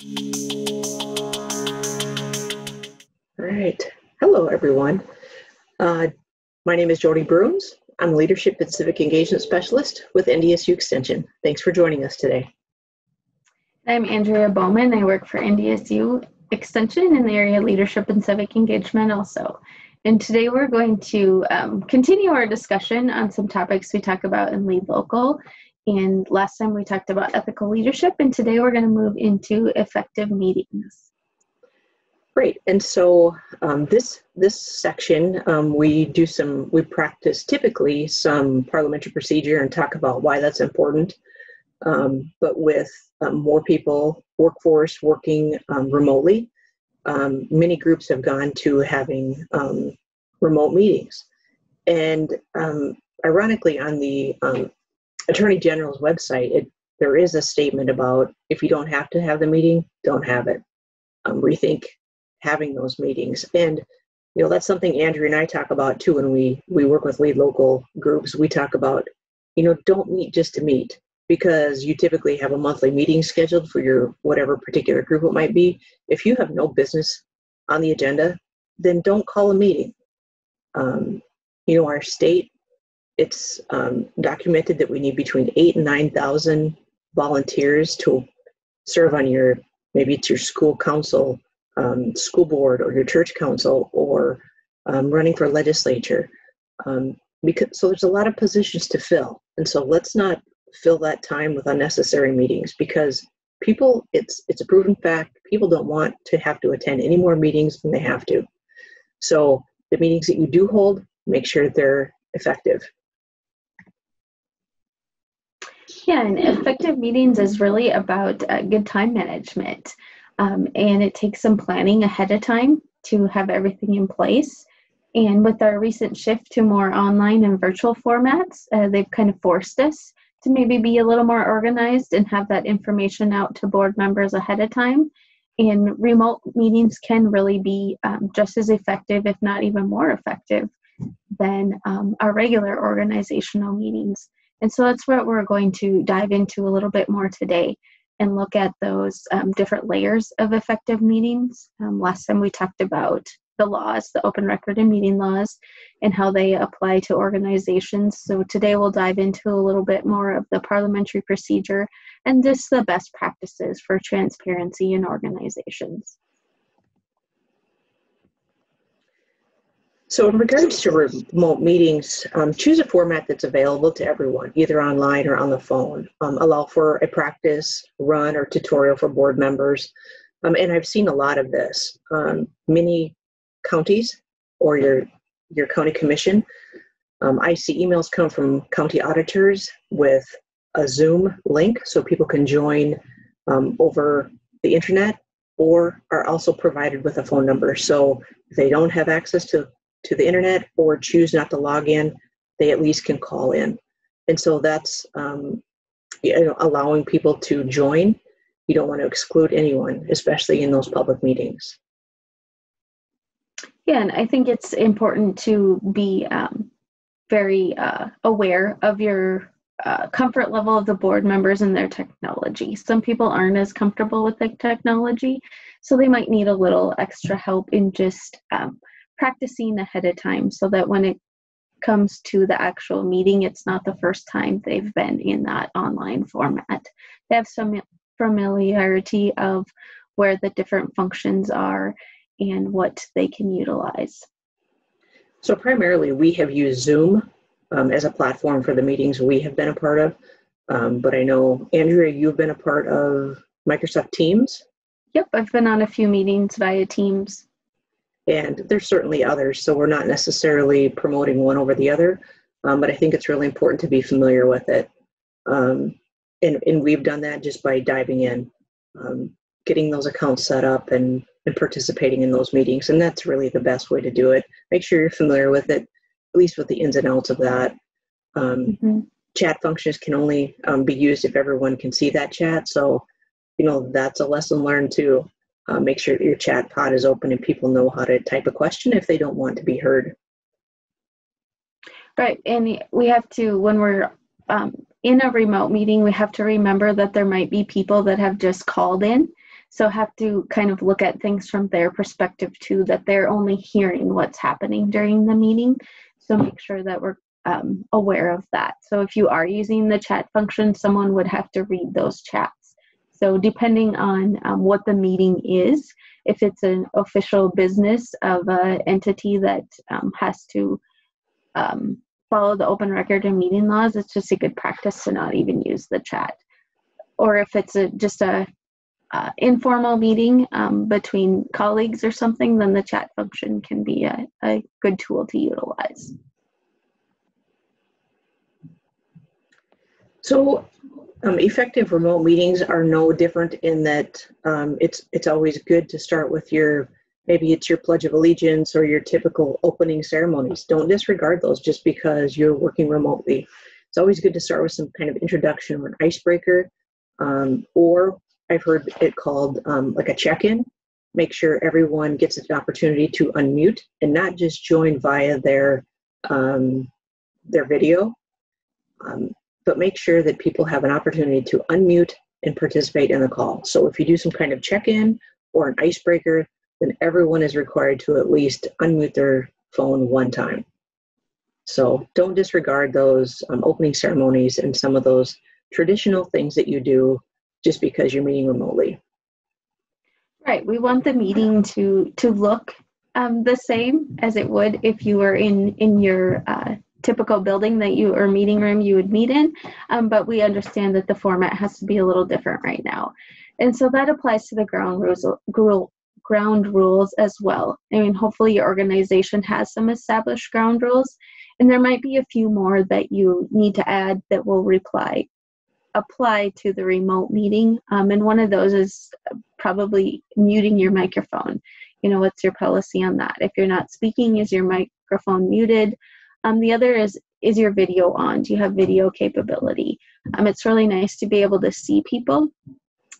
All right. Hello, everyone. Uh, my name is Jody Bruns. I'm a Leadership and Civic Engagement Specialist with NDSU Extension. Thanks for joining us today. I'm Andrea Bowman. I work for NDSU Extension in the area of Leadership and Civic Engagement also. And today we're going to um, continue our discussion on some topics we talk about in Lead Local. And last time we talked about ethical leadership, and today we're going to move into effective meetings. Great. And so um, this this section, um, we do some, we practice typically some parliamentary procedure and talk about why that's important. Um, but with um, more people, workforce working um, remotely, um, many groups have gone to having remote meetings. And ironically, on the Attorney General's website, it, there is a statement about if you don't have to have the meeting, don't have it. Um, rethink having those meetings. And you know that's something Andrea and I talk about too when we we work with lead local groups. We talk about you know don't meet just to meet because you typically have a monthly meeting scheduled for your whatever particular group it might be. If you have no business on the agenda, then don't call a meeting. Um, you know, our state, it's um, documented that we need between eight and 9,000 volunteers to serve on your, maybe it's your school council, um, school board, or your church council, or um, running for legislature. Um, because so there's a lot of positions to fill, and so let's not fill that time with unnecessary meetings because people it's it's a proven fact people don't want to have to attend any more meetings than they have to. So the meetings that you do hold make sure they're effective and effective meetings is really about uh, good time management um, and it takes some planning ahead of time to have everything in place and with our recent shift to more online and virtual formats uh, they've kind of forced us to maybe be a little more organized and have that information out to board members ahead of time. And remote meetings can really be um, just as effective, if not even more effective, than um, our regular organizational meetings. And so that's what we're going to dive into a little bit more today and look at those um, different layers of effective meetings. Um, last time we talked about the laws, the open record and meeting laws, and how they apply to organizations. So today we'll dive into a little bit more of the parliamentary procedure and just the best practices for transparency in organizations. So, in regards to remote meetings, um, choose a format that's available to everyone, either online or on the phone. Um, allow for a practice, run, or tutorial for board members. Um, and I've seen a lot of this. Um, many counties or your your county commission. Um, I see emails come from county auditors with a Zoom link so people can join um, over the internet or are also provided with a phone number. So if they don't have access to, to the internet or choose not to log in, they at least can call in. And so that's um, you know, allowing people to join. You don't want to exclude anyone, especially in those public meetings. Yeah, and I think it's important to be um, very uh, aware of your uh, comfort level of the board members and their technology. Some people aren't as comfortable with the technology, so they might need a little extra help in just um, practicing ahead of time so that when it comes to the actual meeting, it's not the first time they've been in that online format. They have some familiarity of where the different functions are and what they can utilize. So primarily we have used Zoom um, as a platform for the meetings we have been a part of. Um, but I know, Andrea, you've been a part of Microsoft Teams. Yep, I've been on a few meetings via Teams. And there's certainly others, so we're not necessarily promoting one over the other, um, but I think it's really important to be familiar with it. Um, and, and we've done that just by diving in, um, getting those accounts set up and and participating in those meetings. And that's really the best way to do it. Make sure you're familiar with it, at least with the ins and outs of that. Um, mm-hmm. Chat functions can only um, be used if everyone can see that chat. So, you know, that's a lesson learned too. Uh, make sure that your chat pod is open and people know how to type a question if they don't want to be heard. Right. And we have to, when we're um, in a remote meeting, we have to remember that there might be people that have just called in So have to kind of look at things from their perspective too, that they're only hearing what's happening during the meeting. So make sure that we're um, aware of that. So if you are using the chat function, someone would have to read those chats. So depending on um, what the meeting is, if it's an official business of an entity that um, has to um, follow the open record and meeting laws, it's just a good practice to not even use the chat. Or if it's a, just a uh, informal meeting um, between colleagues or something, then the chat function can be a, a good tool to utilize. So um, effective remote meetings are no different in that um, it's it's always good to start with your maybe it's your pledge of allegiance or your typical opening ceremonies. Don't disregard those just because you're working remotely. It's always good to start with some kind of introduction or an icebreaker, um, or I've heard it called um, like a check-in. Make sure everyone gets an opportunity to unmute and not just join via their um, their video. Um, but make sure that people have an opportunity to unmute and participate in the call. So if you do some kind of check-in or an icebreaker, then everyone is required to at least unmute their phone one time. So don't disregard those um, opening ceremonies and some of those traditional things that you do just because you're meeting remotely. Right. We want the meeting to to look um, the same as it would if you were in in your uh, typical building that you or meeting room you would meet in, um, but we understand that the format has to be a little different right now. And so that applies to the ground rules, ground rules as well. I mean, hopefully your organization has some established ground rules, and there might be a few more that you need to add that will reply apply to the remote meeting. Um, and one of those is probably muting your microphone. You know, what's your policy on that? If you're not speaking, is your microphone muted? Um, the other is is your video on? Do you have video capability? Um, it's really nice to be able to see people.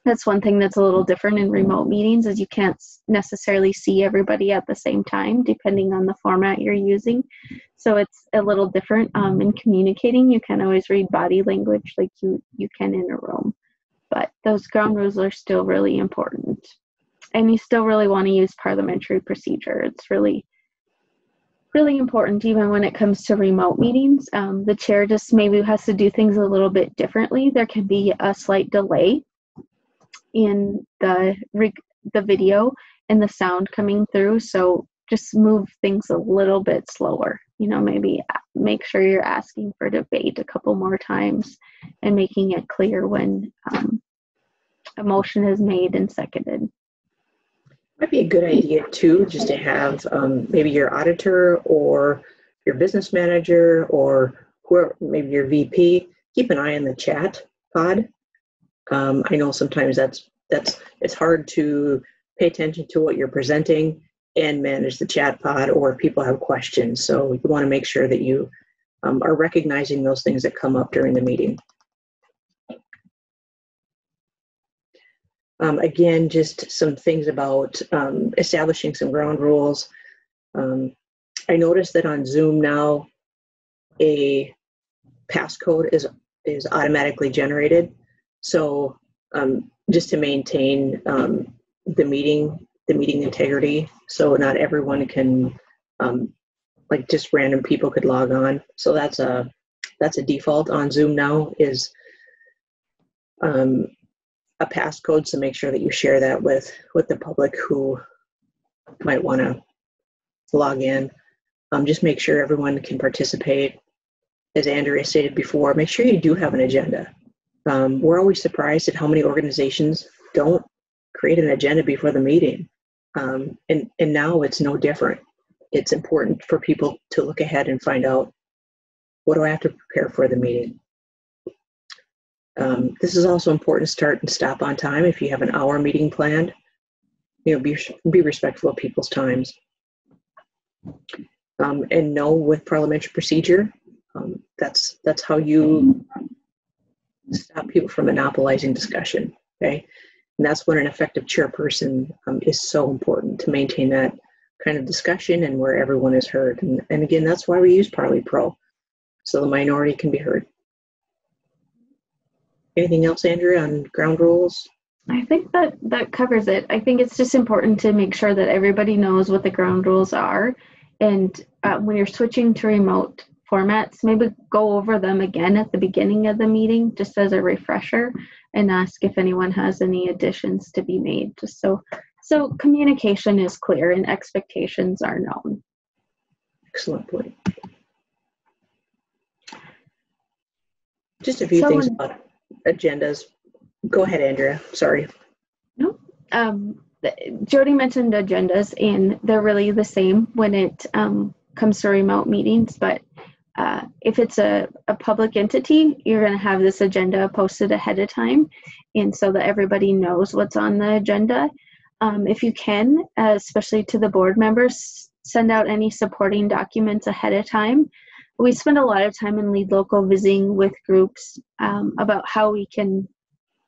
That's one thing that's a little different in remote meetings is you can't necessarily see everybody at the same time depending on the format you're using. So it's a little different um, in communicating. You can't always read body language like you you can in a room, but those ground rules are still really important. And you still really want to use parliamentary procedure. It's really really important even when it comes to remote meetings. Um, the chair just maybe has to do things a little bit differently. There can be a slight delay in the rig- the video and the sound coming through, so just move things a little bit slower. You know, maybe make sure you're asking for debate a couple more times and making it clear when um, a motion is made and seconded. Might be a good idea too, just to have um, maybe your auditor or your business manager or whoever, maybe your VP, keep an eye on the chat pod. Um, I know sometimes that's that's it's hard to pay attention to what you're presenting and manage the chat pod or if people have questions. So you want to make sure that you um, are recognizing those things that come up during the meeting. Um, again, just some things about um, establishing some ground rules. Um, I noticed that on Zoom now, a passcode is is automatically generated. So um, just to maintain um, the meeting, the meeting integrity, so not everyone can, um, like just random people could log on. So that's a that's a default on Zoom now is um, a passcode, so make sure that you share that with with the public who might want to log in. Um, just make sure everyone can participate. As Andrea stated before, make sure you do have an agenda. Um, we're always surprised at how many organizations don't create an agenda before the meeting, um, and and now it's no different. It's important for people to look ahead and find out what do I have to prepare for the meeting. Um, this is also important to start and stop on time if you have an hour meeting planned. You know, be, be respectful of people's times. Um, and know with parliamentary procedure, um, that's that's how you stop people from monopolizing discussion. Okay, and that's when an effective chairperson um, is so important to maintain that kind of discussion and where everyone is heard. And, and again, that's why we use parli pro, so the minority can be heard. Anything else, Andrea, on ground rules? I think that that covers it. I think it's just important to make sure that everybody knows what the ground rules are. And uh, when you're switching to remote formats, maybe go over them again at the beginning of the meeting, just as a refresher, and ask if anyone has any additions to be made, just so so communication is clear and expectations are known. Excellent point. Just a few Someone, things about agendas. Go ahead, Andrea. Sorry. No. Um, Jody mentioned agendas, and they're really the same when it um, comes to remote meetings. But uh, if it's a, a public entity, you're going to have this agenda posted ahead of time, and so that everybody knows what's on the agenda. Um, if you can, uh, especially to the board members, send out any supporting documents ahead of time we spend a lot of time in lead local visiting with groups um, about how we can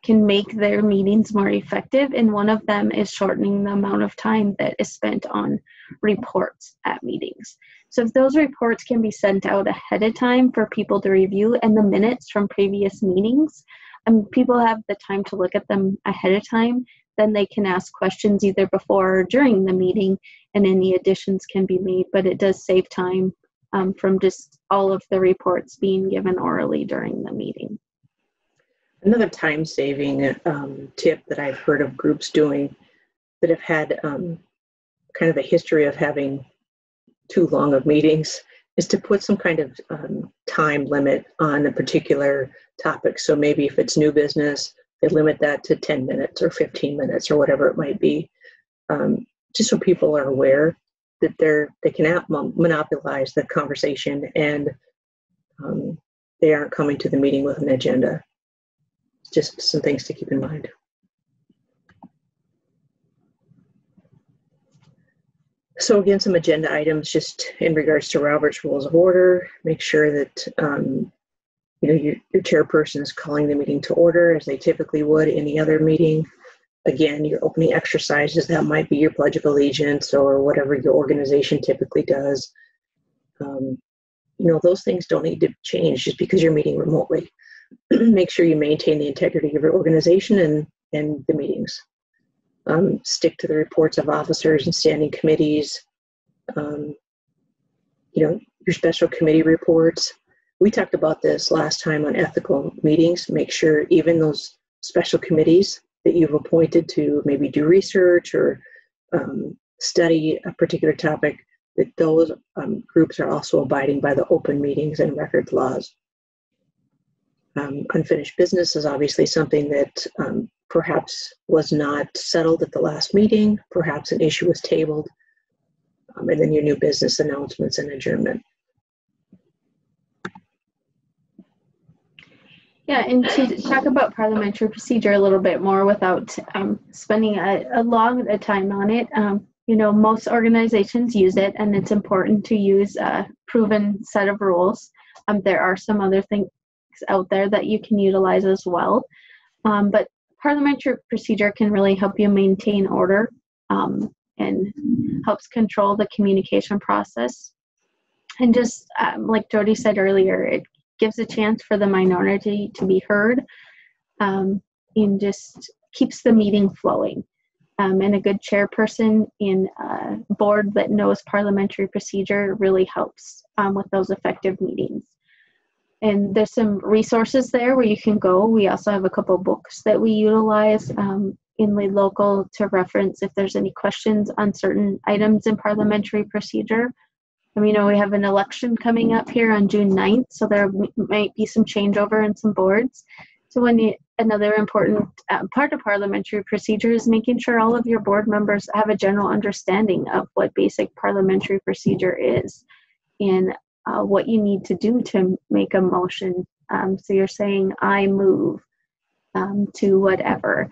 can make their meetings more effective and one of them is shortening the amount of time that is spent on reports at meetings. So if those reports can be sent out ahead of time for people to review and the minutes from previous meetings and people have the time to look at them ahead of time then they can ask questions either before or during the meeting and any additions can be made but it does save time um, from just all of the reports being given orally during the meeting. Another time saving um, tip that I've heard of groups doing that have had um, kind of a history of having too long of meetings is to put some kind of um, time limit on a particular topic. So maybe if it's new business, they limit that to 10 minutes or 15 minutes or whatever it might be, um, just so people are aware that they're they can monopolize the conversation and um, they aren't coming to the meeting with an agenda. Just some things to keep in mind. So again, some agenda items just in regards to Robert's Rules of Order. Make sure that um, you know your, your chairperson is calling the meeting to order as they typically would any other meeting again, your opening exercises, that might be your Pledge of Allegiance or whatever your organization typically does. Um, you know, those things don't need to change just because you're meeting remotely. Make sure you maintain the integrity of your organization and, and the meetings. Um, stick to the reports of officers and standing committees. Um, you know, your special committee reports. We talked about this last time on ethical meetings. Make sure even those special committees that you've appointed to maybe do research or um, study a particular topic, that those um, groups are also abiding by the open meetings and records laws. Um, unfinished business is obviously something that um, perhaps was not settled at the last meeting, perhaps an issue was tabled, um, and then your new business announcements and adjournment. Yeah, and to talk about parliamentary procedure a little bit more without um, spending a, a, long a time on it, um, you know, most organizations use it, and it's important to use a proven set of rules. Um, there are some other things out there that you can utilize as well, um, but parliamentary procedure can really help you maintain order um, and helps control the communication process. And just um, like Jody said earlier, it gives a chance for the minority to be heard um, and just keeps the meeting flowing. Um, and a good chairperson in a board that knows parliamentary procedure really helps um, with those effective meetings. And there's some resources there where you can go. We also have a couple books that we utilize um, in the local to reference if there's any questions on certain items in parliamentary procedure. And we know we have an election coming up here on June 9th, so there might be some changeover in some boards. So when you, another important uh, part of parliamentary procedure is making sure all of your board members have a general understanding of what basic parliamentary procedure is and uh, what you need to do to make a motion. Um, so you're saying, I move um, to whatever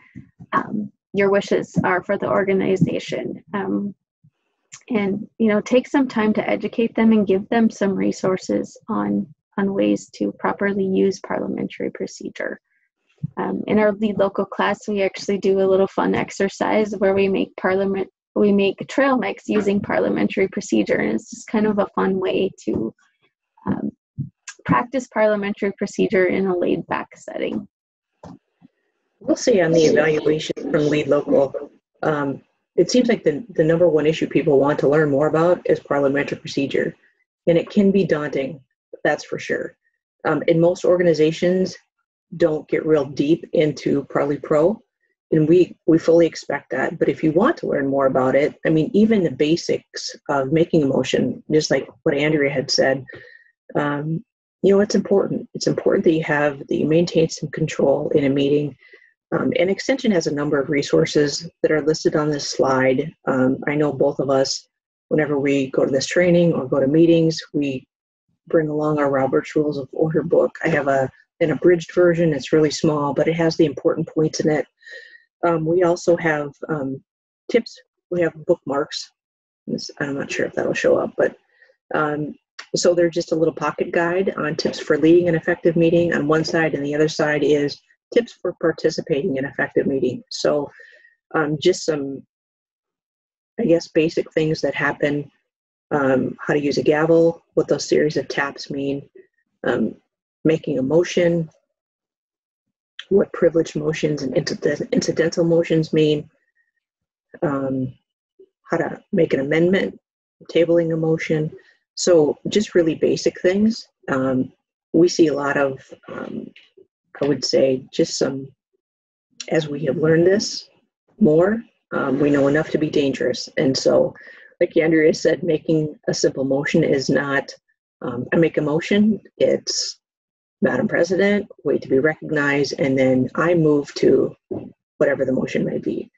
um, your wishes are for the organization. And you know take some time to educate them and give them some resources on on ways to properly use parliamentary procedure. Um, in our lead local class we actually do a little fun exercise where we make parliament we make trail mix using parliamentary procedure and it's just kind of a fun way to um, practice parliamentary procedure in a laid back setting. We'll see on the evaluation from lead local, um, it seems like the, the number one issue people want to learn more about is parliamentary procedure. And it can be daunting, that's for sure. Um, and most organizations don't get real deep into parli pro, and we we fully expect that. But if you want to learn more about it, I mean, even the basics of making a motion, just like what Andrea had said, um, you know, it's important. It's important that you have that you maintain some control in a meeting um, and Extension has a number of resources that are listed on this slide. Um, I know both of us, whenever we go to this training or go to meetings, we bring along our Robert's Rules of Order book. I have a an abridged version. It's really small, but it has the important points in it. Um, we also have um, tips. We have bookmarks. I'm not sure if that'll show up, but um, so they're just a little pocket guide on tips for leading an effective meeting on one side, and the other side is tips for participating in effective meeting. So um, just some, I guess, basic things that happen, um, how to use a gavel, what those series of taps mean, um, making a motion, what privileged motions and incidental motions mean, um, how to make an amendment, tabling a motion. So just really basic things. Um, we see a lot of um, I would say just some, as we have learned this more, um, we know enough to be dangerous. And so, like Andrea said, making a simple motion is not, um, I make a motion, it's Madam President, wait to be recognized, and then I move to whatever the motion may be.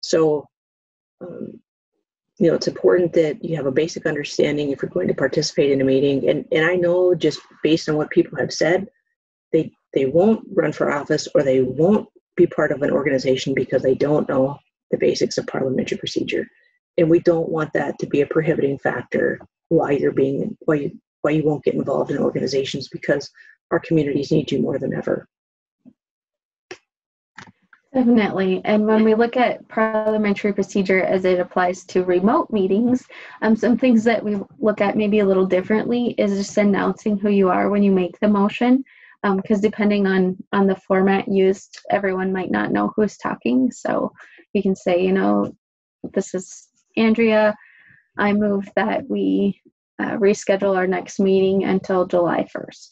So, um, you know, it's important that you have a basic understanding if you're going to participate in a meeting. And, and I know just based on what people have said, they they won't run for office or they won't be part of an organization because they don't know the basics of parliamentary procedure. And we don't want that to be a prohibiting factor why you're being why you why you won't get involved in organizations because our communities need you more than ever. Definitely. And when we look at parliamentary procedure as it applies to remote meetings, um, some things that we look at maybe a little differently is just announcing who you are when you make the motion because um, depending on on the format used everyone might not know who's talking. So you can say you know this is andrea. I move that we uh, reschedule our next meeting until july 1st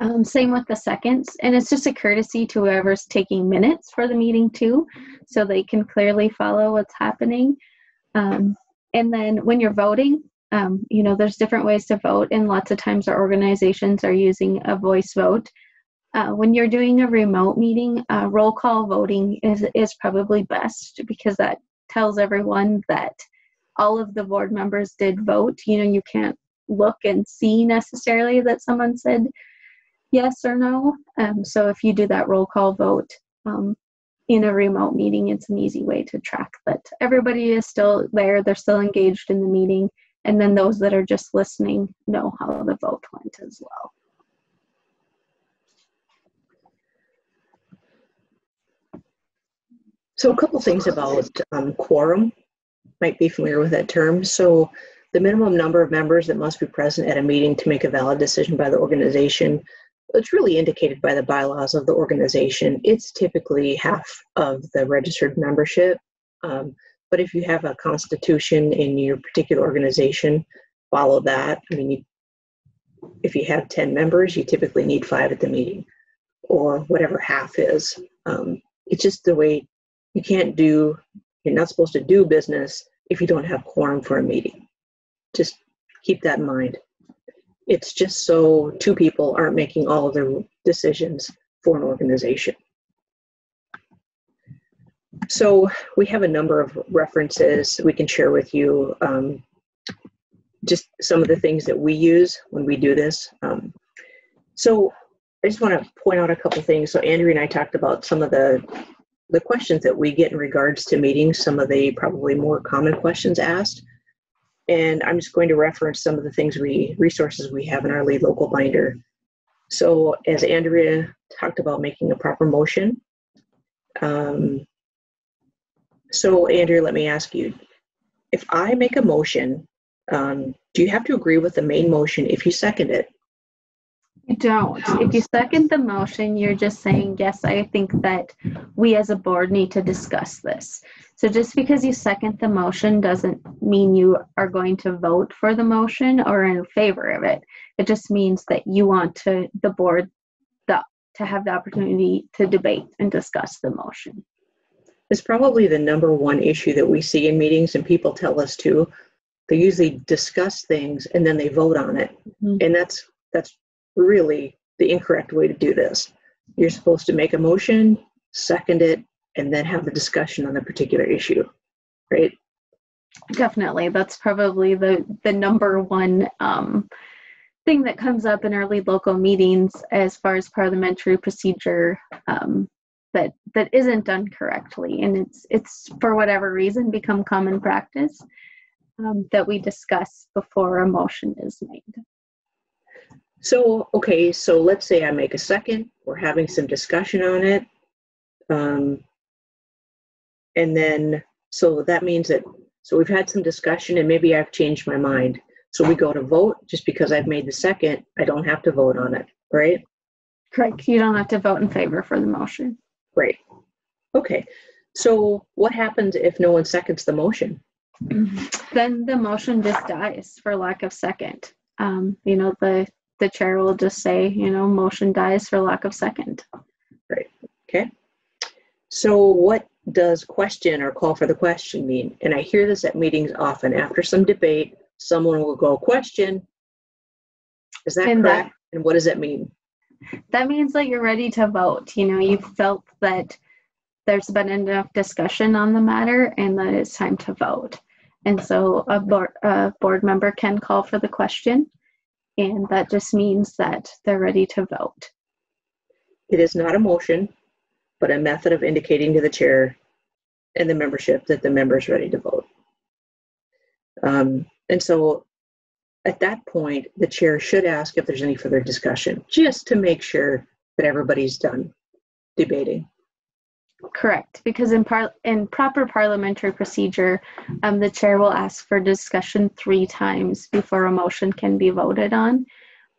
um, same with the seconds and it's just a courtesy to whoever's taking minutes for the meeting too so they can clearly follow what's happening. Um, and then when you're voting um, you know there's different ways to vote and lots of times our organizations are using a voice vote. Uh, when you're doing a remote meeting uh, roll call voting is, is probably best because that tells everyone that all of the board members did vote. You know you can't look and see necessarily that someone said yes or no. Um, so if you do that roll call vote um, in a remote meeting it's an easy way to track that everybody is still there they're still engaged in the meeting and then those that are just listening know how the vote went as well. So a couple things about um, quorum, might be familiar with that term. So the minimum number of members that must be present at a meeting to make a valid decision by the organization, it's really indicated by the bylaws of the organization. It's typically half of the registered membership. Um, but if you have a constitution in your particular organization, follow that. I mean, you, if you have 10 members, you typically need five at the meeting or whatever half is. Um, it's just the way you can't do, you're not supposed to do business if you don't have quorum for a meeting. Just keep that in mind. It's just so two people aren't making all of their decisions for an organization. So we have a number of references we can share with you. Um, just some of the things that we use when we do this. Um, so I just want to point out a couple things. So Andrea and I talked about some of the the questions that we get in regards to meetings, some of the probably more common questions asked. And I'm just going to reference some of the things we resources we have in our lead local binder. So as Andrea talked about making a proper motion, um, so, Andrea, let me ask you if I make a motion, um, do you have to agree with the main motion if you second it? You don't. If you second the motion, you're just saying, yes, I think that we as a board need to discuss this. So just because you second the motion doesn't mean you are going to vote for the motion or in favor of it. It just means that you want to, the board, to have the opportunity to debate and discuss the motion. It's probably the number one issue that we see in meetings, and people tell us too. They usually discuss things and then they vote on it, Mhm. and that's that's really the incorrect way to do this. You're supposed to make a motion, second it, and then have the discussion on the particular issue, right? Definitely. That's probably the, the number one um, thing that comes up in lead local meetings as far as parliamentary procedure um, that that isn't done correctly. And it's it's for whatever reason become common practice um, that we discuss before a motion is made. So, okay, so let's say I make a second, we're having some discussion on it. Um, and then, so that means that, so we've had some discussion and maybe I've changed my mind. So we go to vote, just because I've made the second, I don't have to vote on it, right? Correct. You don't have to vote in favor for the motion. Right. Okay, so what happens if no one seconds the motion? then the motion just dies for lack of second. Um, you know, the the chair will just say, you know, motion dies for lack of second. Okay. So what does question or call for the question mean? And I hear this at meetings often. After some debate, someone will go question. Is that And that- correct? And what does that mean? That means that you're ready to vote. You know, you've felt that there's been enough discussion on the matter and that it's time to vote. And so a board, a board member can call for the question. And that just means that they're ready to vote. It is not a motion, but a method of indicating to the chair and the membership that the member is ready to vote. Um, and so at that point, the chair should ask if there's any further discussion, just to make sure that everybody's done debating. Correct, because in par- in proper parliamentary procedure, um, the chair will ask for discussion three times before a motion can be voted on.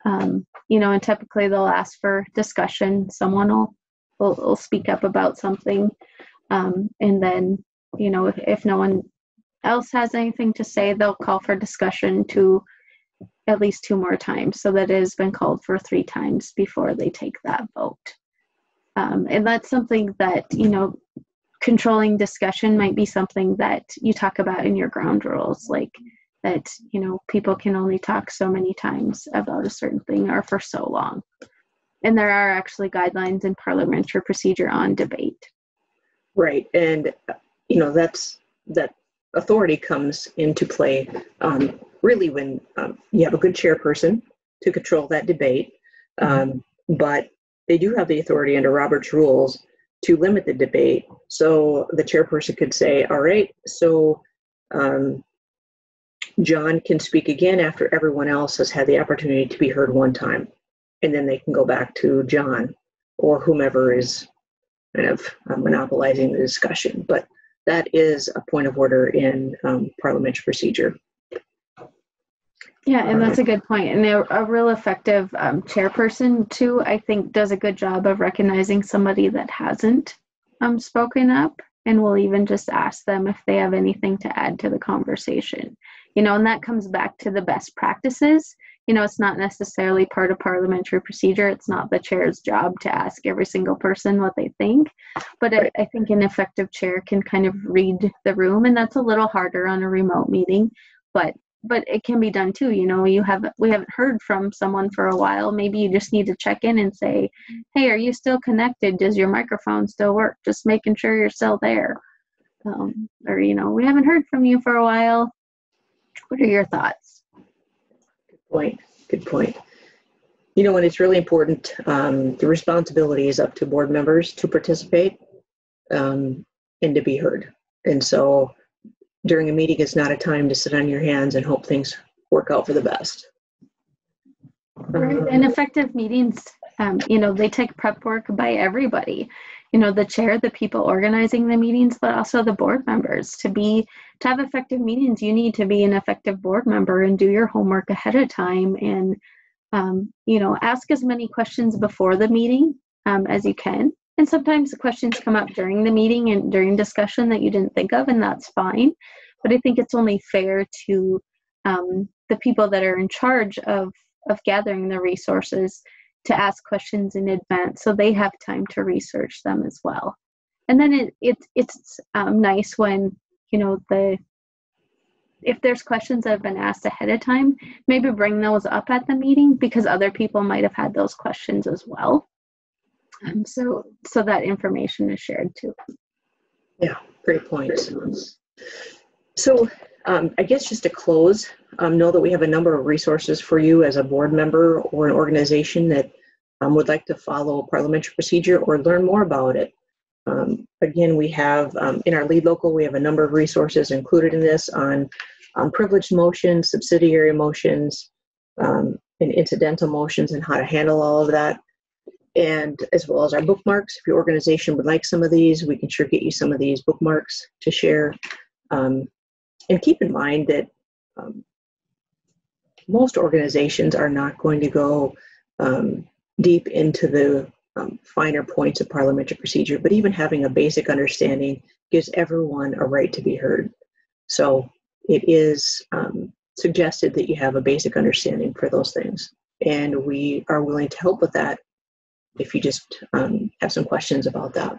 Um, you know, and typically they'll ask for discussion. Someone will will, will speak up about something, um, and then you know if, if no one else has anything to say, they'll call for discussion to at least two more times, so that it has been called for three times before they take that vote. Um, and that's something that, you know, controlling discussion might be something that you talk about in your ground rules, like that, you know, people can only talk so many times about a certain thing or for so long. And there are actually guidelines in parliamentary procedure on debate. Right, and you know that's that authority comes into play um, really when um, you have a good chairperson to control that debate, um, but they do have the authority under Robert's rules to limit the debate. So the chairperson could say, "All right, so." Um, John can speak again after everyone else has had the opportunity to be heard one time, and then they can go back to John or whomever is kind of uh, monopolizing the discussion. But that is a point of order in um, parliamentary procedure. Yeah, and that's a good point. And a, a real effective um, chairperson, too, I think, does a good job of recognizing somebody that hasn't um, spoken up and will even just ask them if they have anything to add to the conversation. You know, and that comes back to the best practices. You know, it's not necessarily part of parliamentary procedure. It's not the chair's job to ask every single person what they think. But I, I think an effective chair can kind of read the room, and that's a little harder on a remote meeting. But but it can be done too you know you haven't we haven't heard from someone for a while maybe you just need to check in and say hey are you still connected does your microphone still work just making sure you're still there um, or you know we haven't heard from you for a while what are your thoughts point. Good point. You know, and it's really important. Um, the responsibility is up to board members to participate um, and to be heard. And so, during a meeting is not a time to sit on your hands and hope things work out for the best. Right. And effective meetings, um, you know, they take prep work by everybody. You know, the chair, the people organizing the meetings, but also the board members. To be to have effective meetings, you need to be an effective board member and do your homework ahead of time and um, you know, ask as many questions before the meeting um, as you can. And sometimes the questions come up during the meeting and during discussion that you didn't think of, and that's fine. But I think it's only fair to um, the people that are in charge of of gathering the resources to ask questions in advance so they have time to research them as well and then it, it it's um, nice when you know the if there's questions that have been asked ahead of time maybe bring those up at the meeting because other people might have had those questions as well. Um, so so that information is shared too. Yeah great point. So um, i guess just to close um, know that we have a number of resources for you as a board member or an organization that um, would like to follow parliamentary procedure or learn more about it. Um, again, we have um, in our lead local, we have a number of resources included in this on, on privileged motions, subsidiary motions, um, and incidental motions, and how to handle all of that. And as well as our bookmarks. If your organization would like some of these, we can sure get you some of these bookmarks to share. Um, and keep in mind that um, most organizations are not going to go um, deep into the um, finer points of parliamentary procedure, but even having a basic understanding gives everyone a right to be heard. So it is um, suggested that you have a basic understanding for those things. And we are willing to help with that if you just um, have some questions about that.